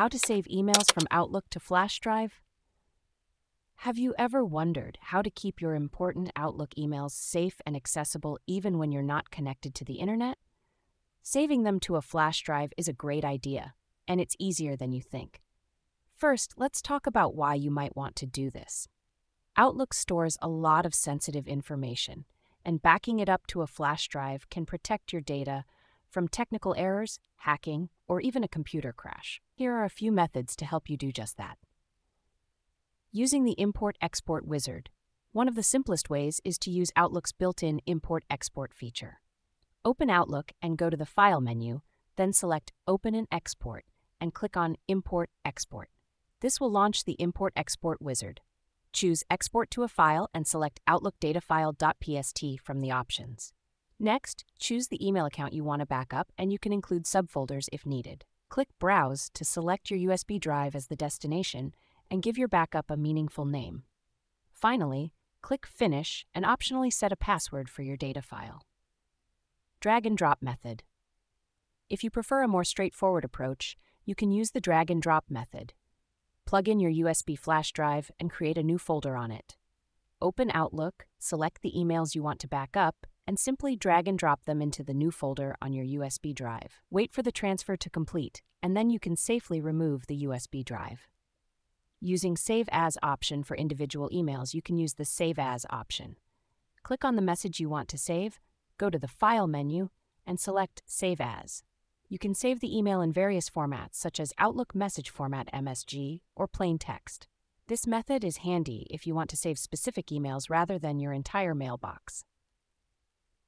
How to save emails from Outlook to Flash Drive? Have you ever wondered how to keep your important Outlook emails safe and accessible even when you're not connected to the internet? Saving them to a flash drive is a great idea, and it's easier than you think. First, let's talk about why you might want to do this. Outlook stores a lot of sensitive information, and backing it up to a flash drive can protect your data from technical errors, hacking, or even a computer crash. Here are a few methods to help you do just that. Using the Import Export wizard, one of the simplest ways is to use Outlook's built in Import Export feature. Open Outlook and go to the File menu, then select Open and Export and click on Import Export. This will launch the Import Export wizard. Choose Export to a file and select Outlook data file.pst from the options. Next, choose the email account you want to backup and you can include subfolders if needed. Click Browse to select your USB drive as the destination and give your backup a meaningful name. Finally, click Finish and optionally set a password for your data file. Drag and drop method. If you prefer a more straightforward approach, you can use the drag and drop method. Plug in your USB flash drive and create a new folder on it. Open Outlook, select the emails you want to back up, and simply drag and drop them into the new folder on your USB drive. Wait for the transfer to complete, and then you can safely remove the USB drive. Using Save As option for individual emails, you can use the Save As option. Click on the message you want to save, go to the File menu, and select Save As. You can save the email in various formats, such as Outlook Message Format MSG or plain text. This method is handy if you want to save specific emails rather than your entire mailbox.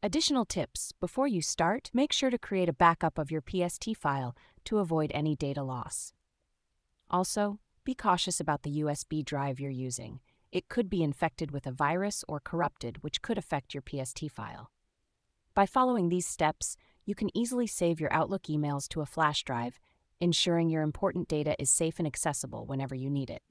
Additional tips before you start, make sure to create a backup of your PST file to avoid any data loss. Also, be cautious about the USB drive you're using. It could be infected with a virus or corrupted, which could affect your PST file. By following these steps, you can easily save your Outlook emails to a flash drive, ensuring your important data is safe and accessible whenever you need it.